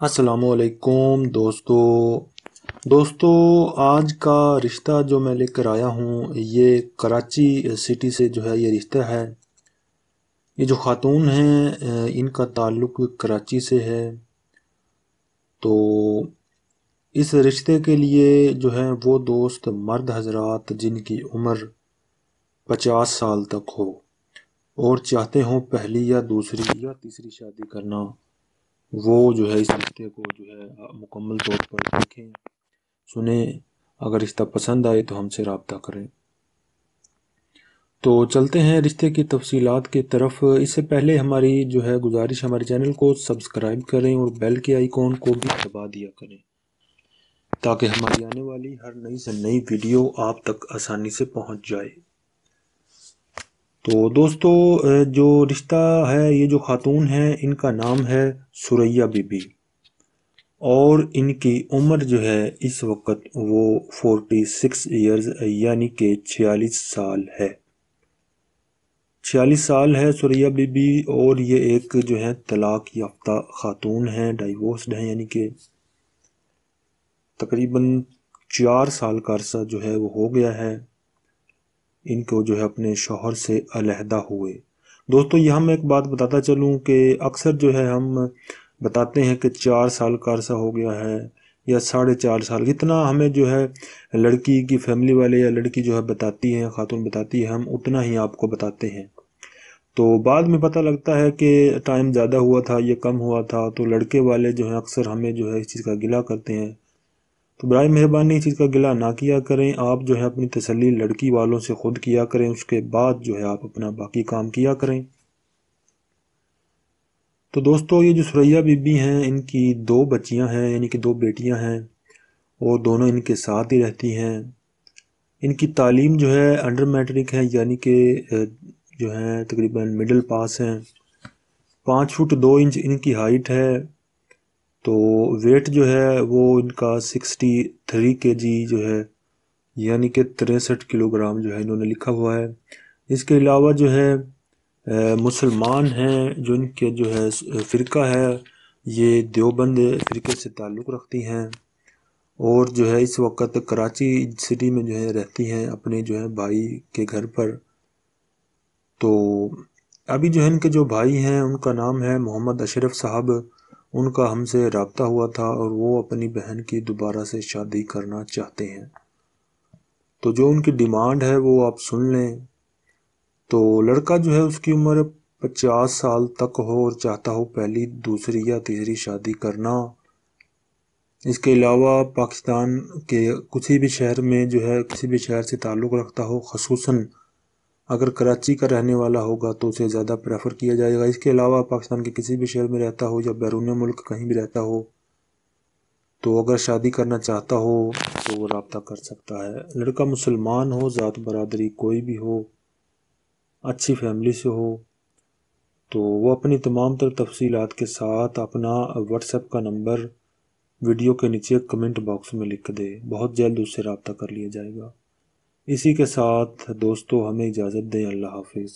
असलकुम दोस्तों। दोस्तों, आज का रिश्ता जो मैं लेकर आया हूँ, ये कराची सिटी से जो है, ये रिश्ता है। ये जो ख़ातून हैं इनका ताल्लुक़ कराची से है। तो इस रिश्ते के लिए जो है, वो दोस्त मर्द हजरात, जिनकी उम्र पचास साल तक हो, और चाहते हों पहली या दूसरी या तीसरी शादी करना। वो जो है इस रिश्ते को जो है मुकम्मल तौर पर देखें, सुने। अगर रिश्ता पसंद आए तो हमसे रबता करें। तो चलते हैं रिश्ते की तफसीलात की तरफ़। इससे पहले हमारी जो है गुजारिश, हमारे चैनल को सब्सक्राइब करें और बेल के आइकॉन को भी दबा दिया करें, ताकि हमारी आने वाली हर नई से नई वीडियो आप तक आसानी से पहुँच जाए। तो दोस्तों जो रिश्ता है, ये जो ख़ातून है, इनका नाम है सुरैया बीबी। और इनकी उम्र जो है, इस वक्त वो फोर्टी सिक्स ईयर्स यानी कि छियालीस साल है। छियालीस साल है सुरैया बीबी, और ये एक जो है, तलाक याफ्ता ख़ातून है डाइवोर्सड है, यानी कि तकरीबन चार साल का अरसा जो है, वो हो गया है। इनको जो है अपने शोहर से अलहदा हुए। दोस्तों, यहाँ मैं एक बात बताता चलूँ कि अक्सर जो है हम बताते हैं कि चार साल का अरसा हो गया है या साढ़े चार साल। जितना हमें जो है लड़की की फैमिली वाले या लड़की जो है बताती है, खातून बताती है, हम उतना ही आपको बताते हैं। तो बाद में पता लगता है कि टाइम ज़्यादा हुआ था, या कम हुआ था तो लड़के वाले जो हैं अक्सर हमें जो है इस चीज़ का गिला करते हैं। तो बर मेहरबानी इस चीज़ का गिला ना किया करें। आप जो है अपनी तसली लड़की वालों से ख़ुद किया करें, उसके बाद जो है आप अपना बाकी काम किया करें। तो दोस्तों, ये जो सुरैया बीबी हैं, इनकी दो बच्चियाँ हैं, यानी कि दो बेटियाँ हैं, और दोनों इनके साथ ही रहती हैं। इनकी तालीम जो है अंडर मैट्रिक है, यानी कि जो है तकरीबन मिडिल पास हैं। पाँच फुट दो इंच इनकी हाइट है तो वेट जो है वो इनका सिक्सटी थ्री के जी जो है, यानी कि तिरसठ किलोग्राम जो है इन्होंने लिखा हुआ है। इसके अलावा जो है मुसलमान हैं जो इनके जो है फ़िरका है, ये देवबंद फ़िरके से ताल्लुक़ रखती हैं और जो है इस वक्त कराची सिटी में जो है रहती हैं अपने जो है भाई के घर पर। तो अभी जो है इनके जो भाई हैं, उनका नाम है मोहम्मद अशरफ साहब। उनका हमसे रबता हुआ था और वो अपनी बहन की दोबारा से शादी करना चाहते हैं। तो जो उनकी डिमांड है वो आप सुन लें। तो लड़का जो है उसकी उम्र पचास साल तक हो और चाहता हो पहली, दूसरी या तीसरी शादी करना। इसके अलावा पाकिस्तान के किसी भी शहर में जो है, किसी भी शहर से ताल्लुक़ रखता हो, खसूसन अगर कराची का रहने वाला होगा तो उसे ज़्यादा प्रेफर किया जाएगा। इसके अलावा पाकिस्तान के किसी भी शहर में रहता हो या बैरून मुल्क कहीं भी रहता हो तो अगर शादी करना चाहता हो तो वो रबता कर सकता है। लड़का मुसलमान हो, ज़ात बरदरी कोई भी हो, अच्छी फैमिली से हो तो वो अपनी तमाम तर तफसीत के साथ अपना व्हाट्सएप का नंबर वीडियो के नीचे कमेंट बॉक्स में लिख दे। बहुत जल्द उससे रबता कर लिया जाएगा। इसी के साथ दोस्तों हमें इजाज़त दें अल्लाह हाफिज़।